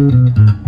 Música